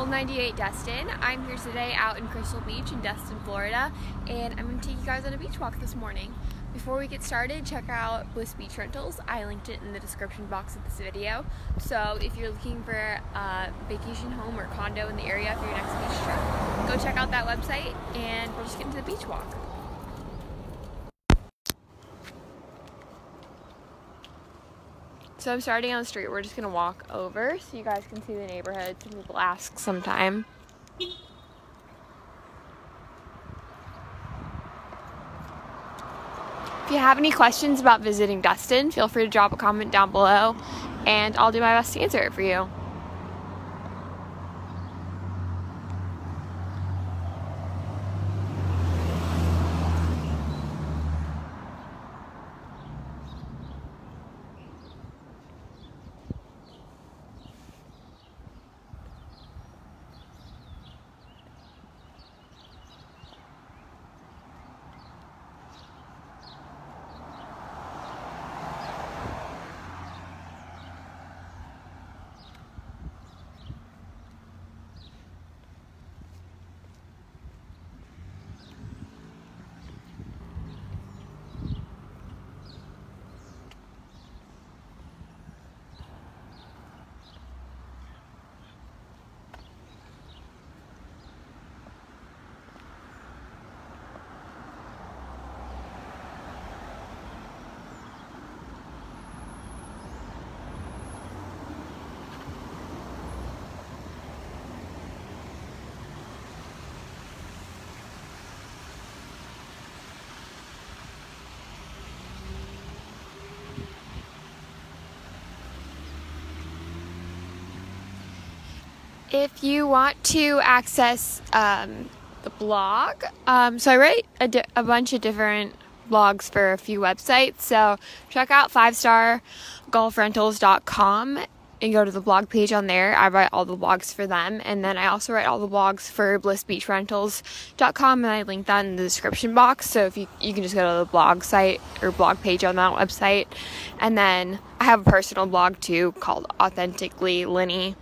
Old 98 Destin. I'm here today out in Crystal Beach in Destin, Florida, and I'm going to take you guys on a beach walk this morning. Before we get started, check out Bliss Beach Rentals. I linked it in the description box of this video. So if you're looking for a vacation home or condo in the area for your next beach trip, go check out that website and we'll just get into the beach walk. So I'm starting on the street. We're just gonna walk over so you guys can see the neighborhood. Some people ask sometime. If you have any questions about visiting Destin, feel free to drop a comment down below and I'll do my best to answer it for you. If you want to access um, the blog, um, so I write a, di- a bunch of different blogs for a few websites. So check out 5stargolfrentals.com and go to the blog page on there. I write all the blogs for them. And then I also write all the blogs for blissbeachrentals.com and I link that in the description box. So if you, you can just go to the blog site or blog page on that website. And then I have a personal blog too called Authentically Linny.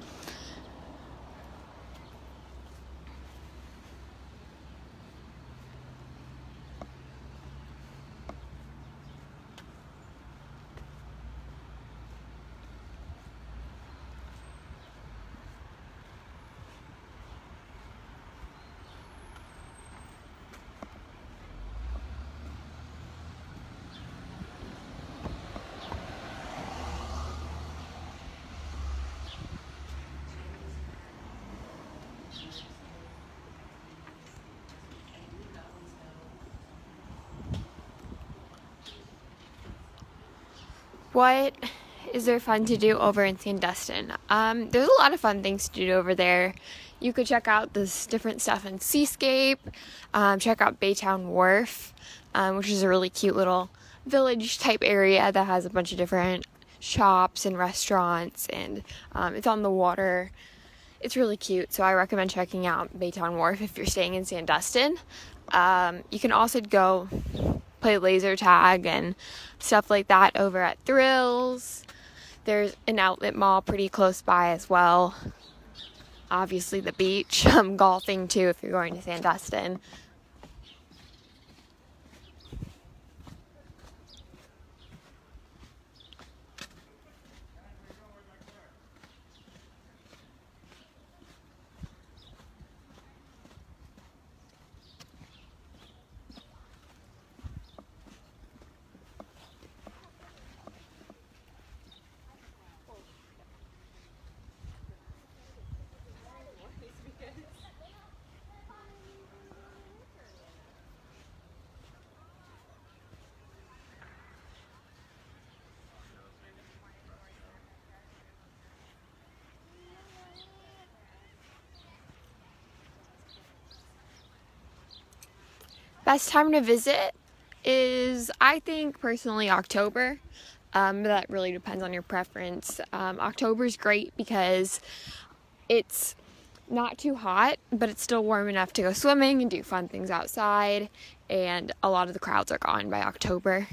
What is there fun to do over in Sandestin? Um, there's a lot of fun things to do over there. You could check out this different stuff in Seascape. Um, check out Baytown Wharf, um, which is a really cute little village type area that has a bunch of different shops and restaurants, and um, it's on the water. It's really cute, so I recommend checking out Baytown Wharf if you're staying in Sandestin. Um, you can also go play laser tag and stuff like that over at Thrills. There's an outlet mall pretty close by as well. Obviously, the beach. Um, golfing too if you're going to Sandestin. Best time to visit is, I think, personally, October. Um, that really depends on your preference. Um, October is great because it's not too hot, but it's still warm enough to go swimming and do fun things outside. And a lot of the crowds are gone by October.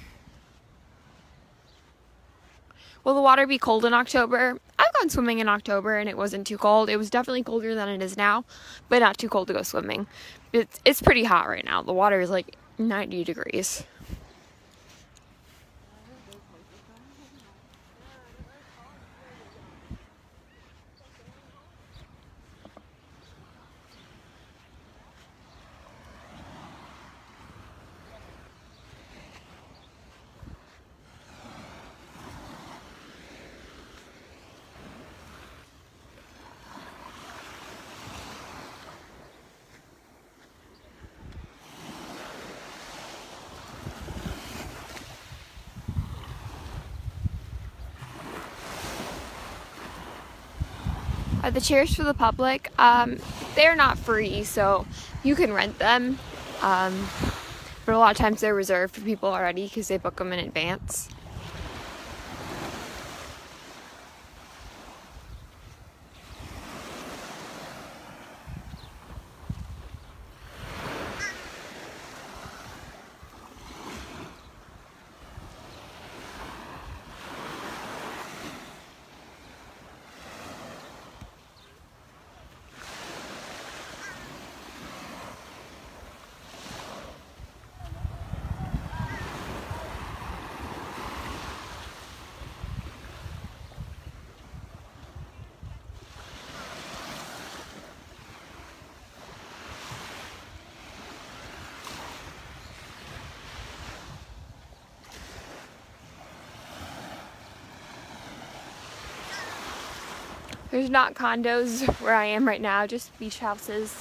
Will the water be cold in October? I've gone swimming in October and it wasn't too cold. It was definitely colder than it is now, but not too cold to go swimming. It's it's pretty hot right now. The water is like 90 degrees. Uh, the chairs for the public, um, they're not free, so you can rent them. Um, but a lot of times they're reserved for people already because they book them in advance. There's not condos where I am right now, just beach houses.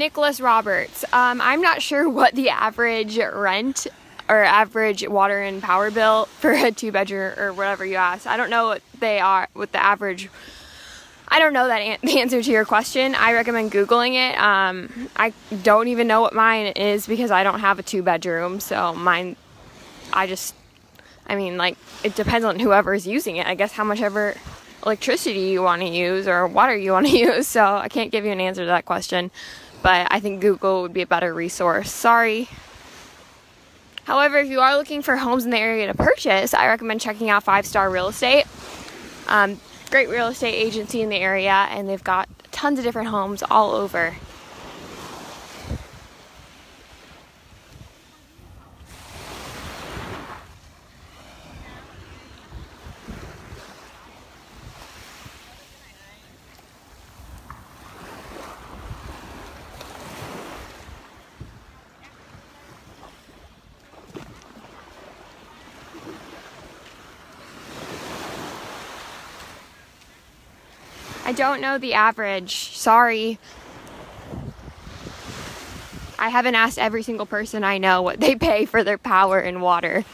Nicholas Roberts. Um, I'm not sure what the average rent or average water and power bill for a two bedroom or whatever you ask. I don't know what they are, what the average. I don't know that an- the answer to your question. I recommend googling it. Um, I don't even know what mine is because I don't have a two bedroom, so mine. I just, I mean, like it depends on whoever is using it. I guess how much ever electricity you want to use or water you want to use. So I can't give you an answer to that question, but I think Google would be a better resource. Sorry. However, if you are looking for homes in the area to purchase, I recommend checking out Five Star Real Estate. Um, great real estate agency in the area, and they've got tons of different homes all over. I don't know the average. Sorry. I haven't asked every single person I know what they pay for their power and water.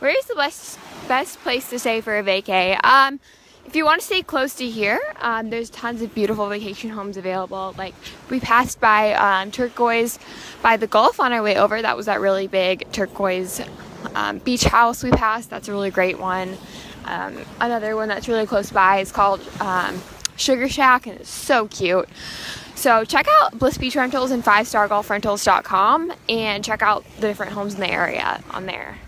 Where is the best best place to stay for a vacay? Um, if you want to stay close to here, um, there's tons of beautiful vacation homes available. Like we passed by um, Turquoise by the Gulf on our way over. That was that really big turquoise um, beach house we passed. That's a really great one. Um, another one that's really close by is called um, Sugar Shack, and it's so cute. So check out Bliss Beach Rentals and 5stargolfrentals.com and check out the different homes in the area on there.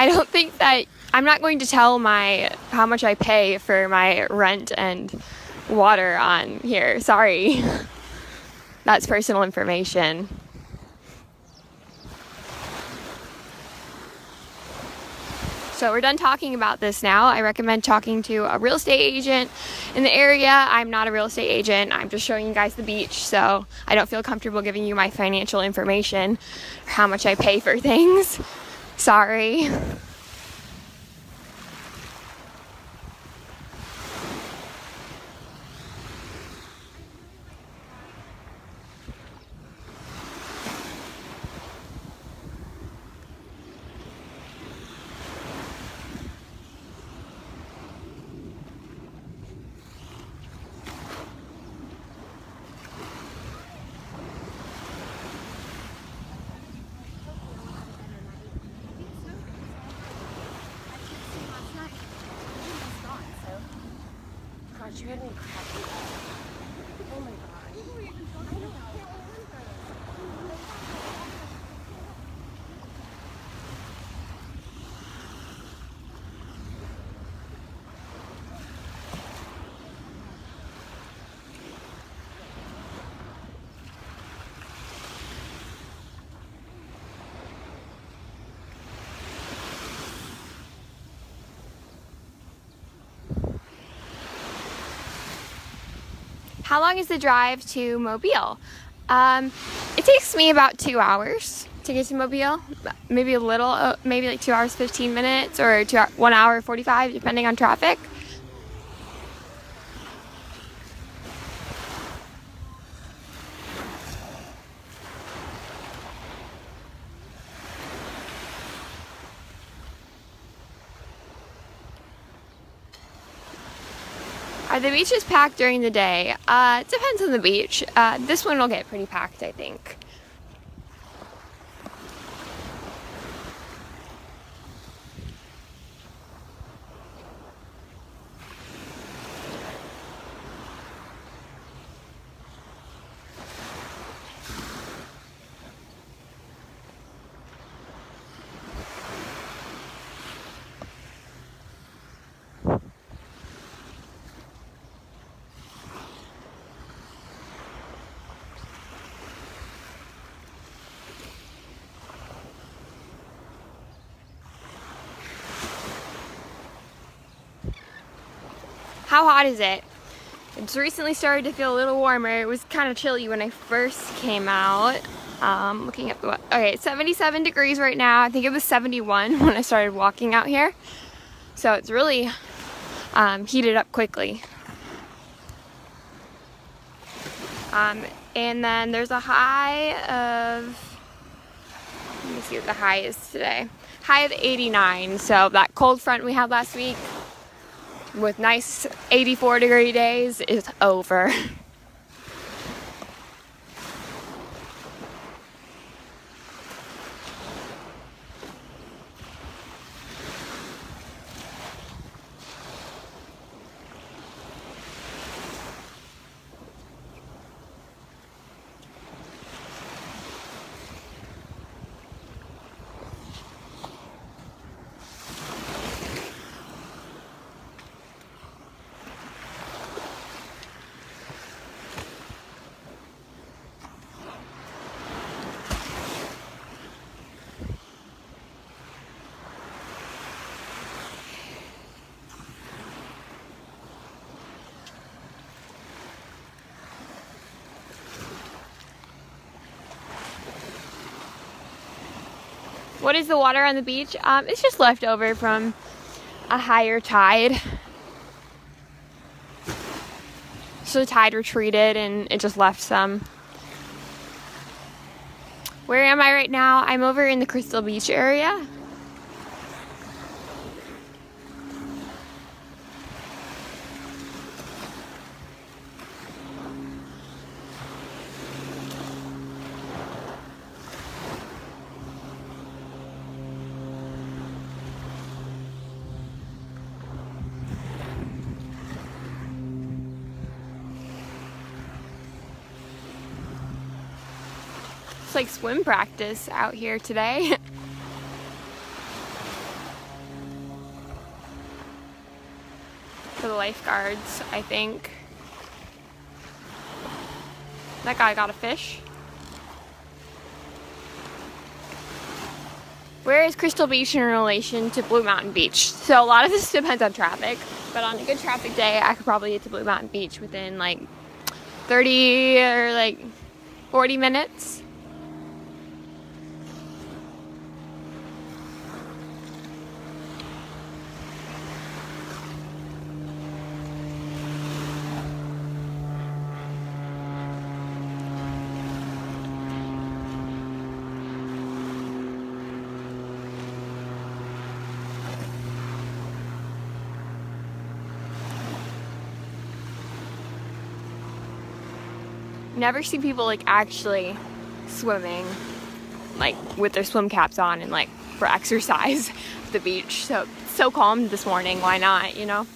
I don't think that I'm not going to tell my how much I pay for my rent and water on here. Sorry. That's personal information. So we're done talking about this now. I recommend talking to a real estate agent in the area. I'm not a real estate agent. I'm just showing you guys the beach, so I don't feel comfortable giving you my financial information, how much I pay for things. Sorry. 冬にか。かって How long is the drive to Mobile? Um, it takes me about two hours to get to Mobile. Maybe a little, uh, maybe like two hours, 15 minutes, or two, one hour, 45, depending on traffic. The beaches packed during the day? Uh, it depends on the beach. Uh, this one will get pretty packed, I think. How hot is it? It's recently started to feel a little warmer. It was kind of chilly when I first came out. Um, looking at the, okay, 77 degrees right now. I think it was 71 when I started walking out here. So it's really um, heated up quickly. Um, and then there's a high of, let me see what the high is today. High of 89. So that cold front we had last week with nice 84 degree days is over. What is the water on the beach? Um, it's just left over from a higher tide. So the tide retreated and it just left some. Where am I right now? I'm over in the Crystal Beach area. Swim practice out here today. For the lifeguards, I think. That guy got a fish. Where is Crystal Beach in relation to Blue Mountain Beach? So a lot of this depends on traffic, but on a good traffic day, I could probably get to Blue Mountain Beach within like 30 or like 40 minutes. Never see people like actually swimming like with their swim caps on and like for exercise at the beach. So so calm this morning, why not, you know?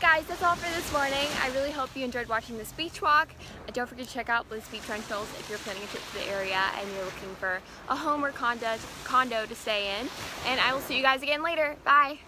Guys, that's all for this morning. I really hope you enjoyed watching this beach walk. Don't forget to check out Bliss Beach Rentals if you're planning a trip to the area and you're looking for a home or condo, condo to stay in. And I will see you guys again later. Bye!